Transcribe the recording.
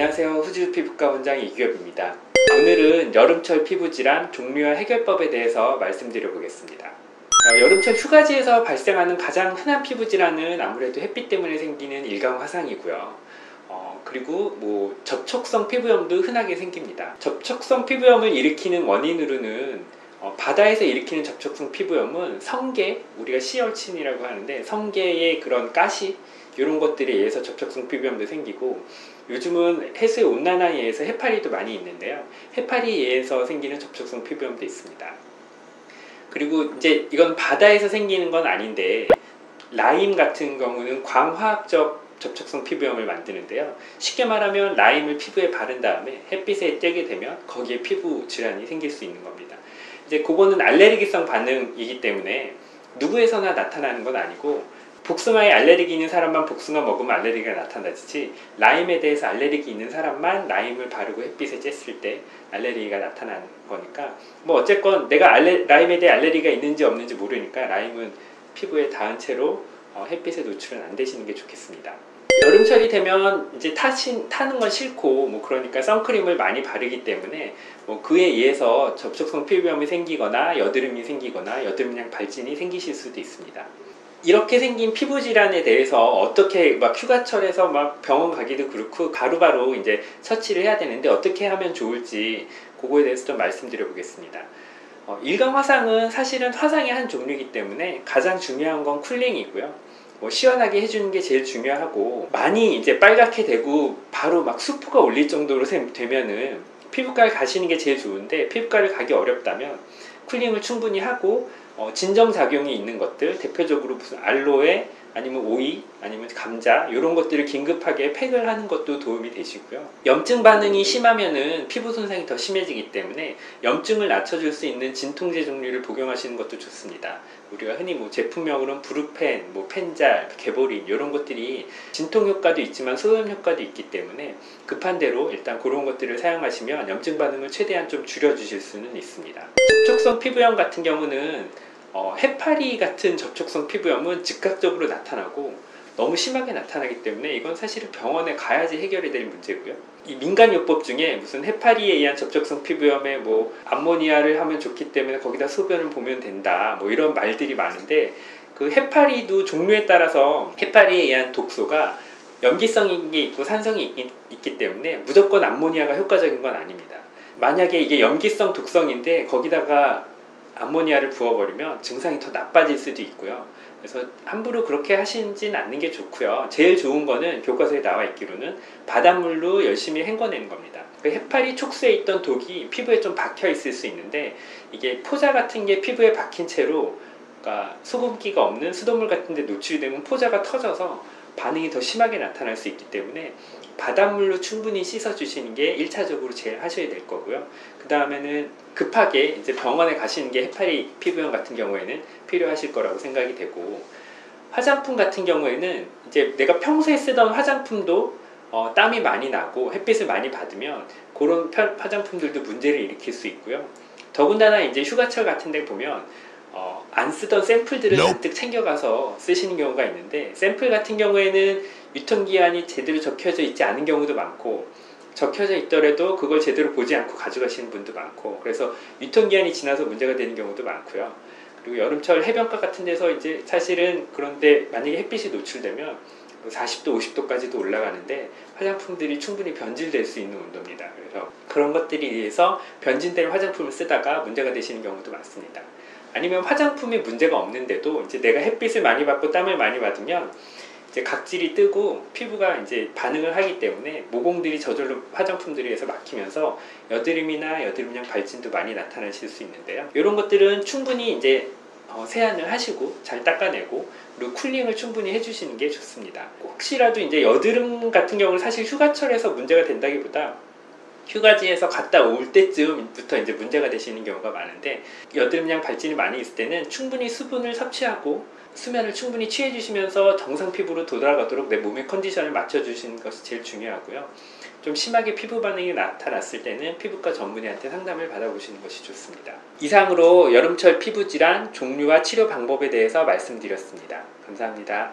안녕하세요. 후주 피부과 원장 이규엽입니다. 오늘은 여름철 피부 질환 종류와 해결법에 대해서 말씀드려 보겠습니다. 어, 여름철 휴가지에서 발생하는 가장 흔한 피부 질환은 아무래도 햇빛 때문에 생기는 일광 화상이고요. 어, 그리고 뭐 접촉성 피부염도 흔하게 생깁니다. 접촉성 피부염을 일으키는 원인으로는 어, 바다에서 일으키는 접촉성 피부염은 성게, 우리가 시얼친이라고 하는데 성게의 그런 가시 이런 것들에 의해서 접촉성 피부염도 생기고 요즘은 해수의 온난화에 의해서 해파리도 많이 있는데요. 해파리에 의해서 생기는 접촉성 피부염도 있습니다. 그리고 이제 이건 바다에서 생기는 건 아닌데 라임 같은 경우는 광화학적 접촉성 피부염을 만드는데요. 쉽게 말하면 라임을 피부에 바른 다음에 햇빛에 쬐게 되면 거기에 피부 질환이 생길 수 있는 겁니다. 이제 그거는 알레르기성 반응이기 때문에 누구에서나 나타나는 건 아니고 복숭아에 알레르기 있는 사람만 복숭아 먹으면 알레르기가 나타나지 라임에 대해서 알레르기 있는 사람만 라임을 바르고 햇빛에 쬐을 때 알레르기가 나타나는 거니까 뭐 어쨌건 내가 알레, 라임에 대해 알레르기가 있는지 없는지 모르니까 라임은 피부에 닿은 채로 어, 햇빛에 노출은 안 되시는 게 좋겠습니다. 여름철이 되면 이제 타신, 타는 건 싫고 뭐 그러니까 선크림을 많이 바르기 때문에 뭐 그에 의해서 접촉성 피부염이 생기거나 여드름이 생기거나 여드름양 발진이 생기실 수도 있습니다. 이렇게 생긴 피부 질환에 대해서 어떻게 막 휴가철에서 막 병원 가기도 그렇고 바로바로 이제 처치를 해야 되는데 어떻게 하면 좋을지 그거에 대해서 좀 말씀드려 보겠습니다. 어, 일광 화상은 사실은 화상의 한 종류이기 때문에 가장 중요한 건 쿨링이고요. 뭐 시원하게 해주는 게 제일 중요하고 많이 이제 빨갛게 되고 바로 막 수포가 올릴 정도로 되면은 피부과를 가시는 게 제일 좋은데 피부과를 가기 어렵다면 쿨링을 충분히 하고 어, 진정작용이 있는 것들 대표적으로 무슨 알로에 아니면 오이 아니면 감자 이런 것들을 긴급하게 팩을 하는 것도 도움이 되시고요. 염증 반응이 심하면은 피부 손상이 더 심해지기 때문에 염증을 낮춰줄 수 있는 진통제 종류를 복용하시는 것도 좋습니다. 우리가 흔히 뭐 제품명으로는 브루펜, 뭐 펜잘, 개보린 이런 것들이 진통 효과도 있지만 소염 효과도 있기 때문에 급한 대로 일단 그런 것들을 사용하시면 염증 반응을 최대한 좀 줄여주실 수는 있습니다. 접촉성 피부염 같은 경우는 어, 해파리 같은 접촉성 피부염은 즉각적으로 나타나고 너무 심하게 나타나기 때문에 이건 사실은 병원에 가야지 해결이 될 문제고요. 이 민간요법 중에 무슨 해파리에 의한 접촉성 피부염에 뭐 암모니아를 하면 좋기 때문에 거기다 소변을 보면 된다 뭐 이런 말들이 많은데 그 해파리도 종류에 따라서 해파리에 의한 독소가 염기성인 게 있고 산성이 있, 있기 때문에 무조건 암모니아가 효과적인 건 아닙니다. 만약에 이게 염기성 독성인데 거기다가 암모니아를 부어버리면 증상이 더 나빠질 수도 있고요. 그래서 함부로 그렇게 하시진 않는 게 좋고요. 제일 좋은 거는 교과서에 나와 있기로는 바닷물로 열심히 헹궈내는 겁니다. 그 해파리 촉수에 있던 독이 피부에 좀 박혀 있을 수 있는데 이게 포자 같은 게 피부에 박힌 채로 그러니까 소금기가 없는 수돗물 같은 데 노출이 되면 포자가 터져서 반응이 더 심하게 나타날 수 있기 때문에 바닷물로 충분히 씻어주시는 게 1차적으로 제일 하셔야 될 거고요. 그 다음에는 급하게 이제 병원에 가시는 게 해파리 피부염 같은 경우에는 필요하실 거라고 생각이 되고 화장품 같은 경우에는 이제 내가 평소에 쓰던 화장품도 어, 땀이 많이 나고 햇빛을 많이 받으면 그런 화장품들도 문제를 일으킬 수 있고요. 더군다나 이제 휴가철 같은 데 보면 어, 안 쓰던 샘플들을 no. 잔뜩 챙겨가서 쓰시는 경우가 있는데 샘플 같은 경우에는 유통기한이 제대로 적혀져 있지 않은 경우도 많고 적혀져 있더라도 그걸 제대로 보지 않고 가져가시는 분도 많고 그래서 유통기한이 지나서 문제가 되는 경우도 많고요. 그리고 여름철 해변가 같은 데서 이제 사실은 그런데 만약에 햇빛이 노출되면 40도, 뭐 50도까지도 올라가는데 화장품들이 충분히 변질될 수 있는 온도입니다. 그래서 그런 것들이 의해서 변진된 화장품을 쓰다가 문제가 되시는 경우도 많습니다. 아니면 화장품에 문제가 없는데도 이제 내가 햇빛을 많이 받고 땀을 많이 받으면 이제 각질이 뜨고 피부가 이제 반응을 하기 때문에 모공들이 저절로 화장품들에 서 막히면서 여드름이나 여드름량 발진도 많이 나타나실 수 있는데요. 이런 것들은 충분히 이제 어, 세안을 하시고 잘 닦아내고 그리고 쿨링을 충분히 해주시는 게 좋습니다. 혹시라도 이제 여드름 같은 경우는 사실 휴가철에서 문제가 된다기보다 휴가지에서 갔다 올 때쯤부터 이제 문제가 되시는 경우가 많은데 여드름량 발진이 많이 있을 때는 충분히 수분을 섭취하고 수면을 충분히 취해 주시면서 정상 피부로 돌아가도록 내 몸의 컨디션을 맞춰 주시는 것이 제일 중요하고요. 좀 심하게 피부 반응이 나타났을 때는 피부과 전문의한테 상담을 받아보시는 것이 좋습니다. 이상으로 여름철 피부 질환 종류와 치료 방법에 대해서 말씀드렸습니다. 감사합니다.